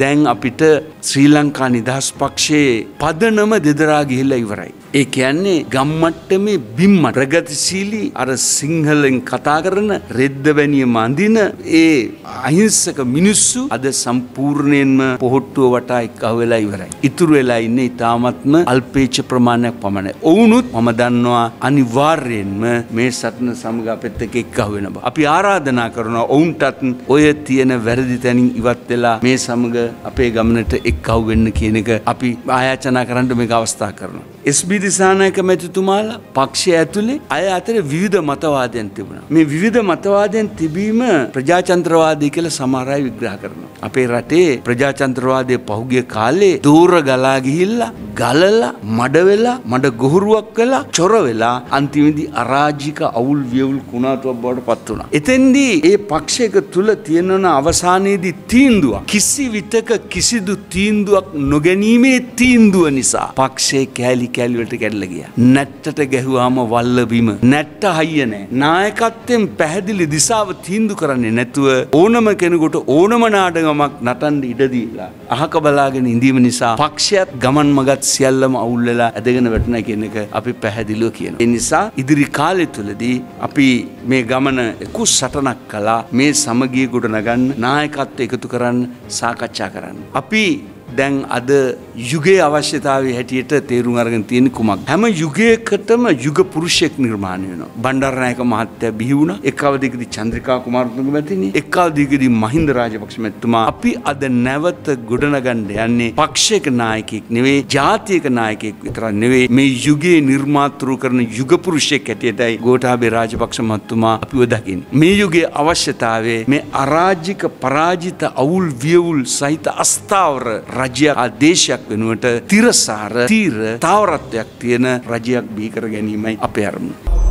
දැන් අපිට ශ්‍රී ලංකා නිදහස් පක්ෂයේ පදනම දෙදරා ගිහිල්ලා ඉවරයි. ඒ කියන්නේ ගම්මට්ටමේ බිම්ම ප්‍රගතිශීලී අර සිංහලෙන් කතා කරන රෙද්දවැනිය මඳින ඒ අහිංසක මිනිස්සු අද සම්පූර්ණයෙන්ම පොහොට්ටුව වටා එක්කව වෙලා ඉවරයි. ඉතුරු වෙලා ඉන්නේ ඊ타මත්ම අල්පේච්ඡ ප්‍රමාණයක් පමණයි. ඔවුනුත් මම දන්නවා අනිවාර්යයෙන්ම මේ සටන සමග අපෙත් එක්ක එක්කව වෙන බව. අපි ආරාධනා කරනවා ඔවුන්ටත් ඔය තියෙන වැරදි තැනින් ඉවත් වෙලා මේ සමග අපේ ගමනට එක්කව වෙන්න කියන එක අපි ආයාචනා කරන්න මේක අවස්ථා කරනවා. SB දිසානායක මැතිතුමාලා පක්ෂය ඇතුලේ අය අතර විවිධ මතවාදයන් තිබුණා. මේ විවිධ මතවාදයන් තිබීම ප්‍රජාතන්ත්‍රවාදී කියලා සමහර අය විග්‍රහ කරනවා. අපේ රටේ ප්‍රජාතන්ත්‍රවාදයේ පහුගිය කාලේ දූර ගලා ගිහිල්ලා ගලලා මඩ වෙලා මඩ ගොහරුවක් වෙලා චොර වෙලා අන්තිමේදී අරාජික අවුල් වියවුල් කුණාටුවක් බවට පත් වුණා. එතෙන්දී ඒ පක්ෂයක තුල තියෙනන අවසානයේදී තීන්දුවක් කිසි විටක කිසිදු තීන්දුවක් නොගැනීමේ තීන්දුව නිසා පක්ෂයේ කෑලි කෑලි වලට කැඩලා ගියා. නැට්ටට ගැහුවාම වල්ල බිම. නැට්ට හයිය නැහැ. නායකත්වයෙන් පැහැදිලි දිශාව තීන්දුව කරන්නේ නැතුව ඕනම කෙනෙකුට ඕනම නාටකමක් නටන්න ඉඩ දීලා අහක බලාගෙන ඉඳීම නිසා පක්ෂයත් ගමන් මගත් සියල්ලම අවුල් වෙලා ඇදගෙන වැටුණා කියන එක අපි පැහැදිලිව කියනවා. ඒ නිසා ඉදිරි කාලය තුලදී අපි මේ ගමන එකුස් සටනක් කළා මේ සමගිය ගොඩනගන්න නායකත්ව එකතු කරන්න සාකච්ඡා කරන්න. අපි දැන් අද යුගයේ අවශ්‍යතාවය හැටියට තේරුම් අරගෙන තියෙන කුමක්. හැම යුගයකටම යුග පුරුෂයෙක් නිර්මාණය වෙනවා. බණ්ඩාරනායක මහත්තයා බිහි වුණා. එක් අවධියකදී චන්ද්‍රිකා කුමාරතුංග මැතිණිය, එක් අවධියකදී මහින්ද රාජපක්ෂ මැතිතුමා. අපි අද නැවත ගොඩනගන්න යන්නේ පක්ෂයක නායකයෙක් නෙවෙයි, ජාතියක නායකයෙක් විතරක් නෙවෙයි. මේ යුගයේ නිර්මාතෘ කරන යුග පුරුෂයෙක් හැටියටයි ගෝඨාභය රාජපක්ෂ මහත්මයා අපිව දකින්නේ. මේ යුගයේ අවශ්‍යතාවය මේ අරාජික පරාජිත අවුල් වියවුල් සහිත අස්ථාවර රජයක් ආදේශයක් වෙනුවට තිරසාර තීර තාවරත්වයක් තියෙන රජයක් බිහි කර ගැනීමයි අපේ අරමුණ.